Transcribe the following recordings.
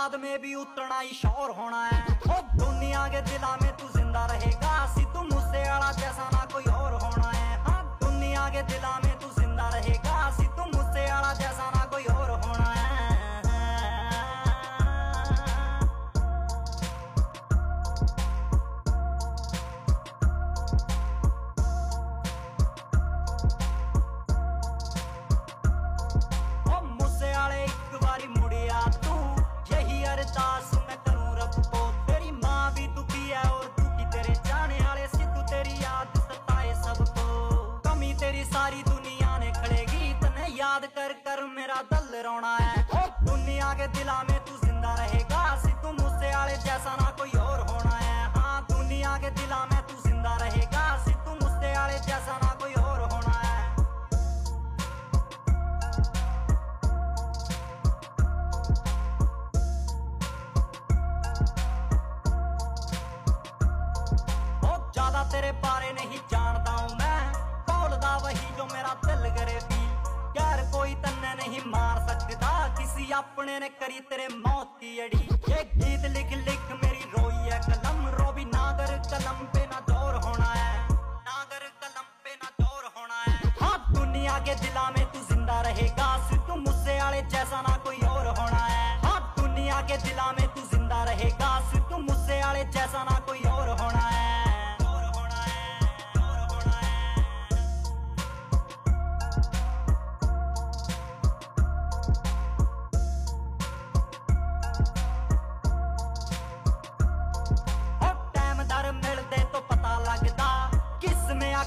बाद में भी उतरना ही शोर होना है। ओ दुनिया के दिला में तू ज़िंदा रहेगा। सी तू मुझसे मेरा दिल रोना है। दुनिया के दिला में तू ज़िंदा रहेगा। सिद्धू मुझसे आले जैसा ना कोई और होना है। हाँ दुनिया के दिला में तू ज़िंदा रहेगा। सिद्धू मुझसे आले जैसा ना कोई और होना है। ज़्यादा तेरे बारे नहीं जानता अपने ने करी तेरे मौत की अड़ी। ये गीत लिख लिख मेरी रोई है, कलम रोबी नागर, कलम पे ना दौर होना है। नागर, कलम पे ना ज़ोर होना है। हाँ दुनिया के दिला में तू ज़िंदा रहेगा तू मुझसे आले जैसा ना कोई और होना है। हाँ दुनिया के दिला में तू ज़िंदा रहेगा सिद्धू मुझसे आले जैसा ना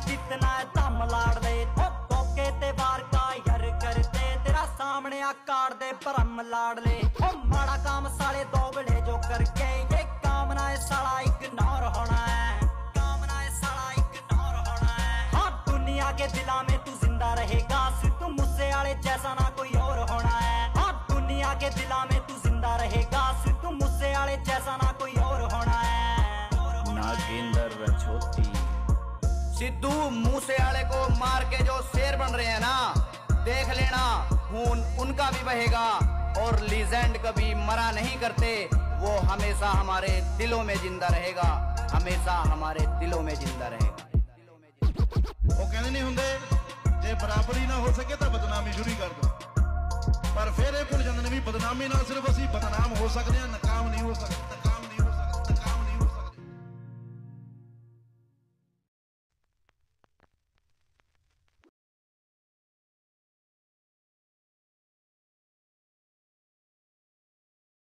है दम लाड़ दे ओ धोखे ते वार का यार करते तेरा सामने आ दे, भरम लाड़ ले ओ माड़ा काम साले दो बड़े जो करके, ये काम ना है साला इग्नोर होना है। काम ना है साला इग्नोर होना है। हाँ दुनिया के दिला में तू ज़िंदा रहेगा सिद्धू मुझसे आले जैसा ना कोई और होना है। हाँ दुनिया के दिला में तू सिद्धू मूसे आले को मार के जो शेर बन रहे हैं ना देख लेना खून उनका भी बहेगा और लीजेंड कभी मरा नहीं करते वो हमेशा हमारे दिलों में जिंदा रहेगा हमेशा हमारे दिलों में जिंदा रहेगा ਉਹ ਕਹਿੰਦੇ ਨਹੀਂ ਹੁੰਦੇ ਜੇ ਬਰਾਬਰੀ ਨਾ ਹੋ ਸਕੇ ਤਾਂ ਬਦਨਾਮੀ ਸ਼ੁਰੂ ਕਰ ਦੋ ਪਰ ਫਿਰ ਇਹ ਭੁੱਲ ਜਾਂਦੇ ਨੇ ਵੀ ਬਦਨਾਮੀ ਨਾਲ ਸਿਰਫ ਅਸੀਂ ਬਦਨਾਮ ਹੋ ਸਕਦੇ ਹਾਂ ਨਕਾਮ ਨਹੀਂ ਹੋ ਸਕਦੇ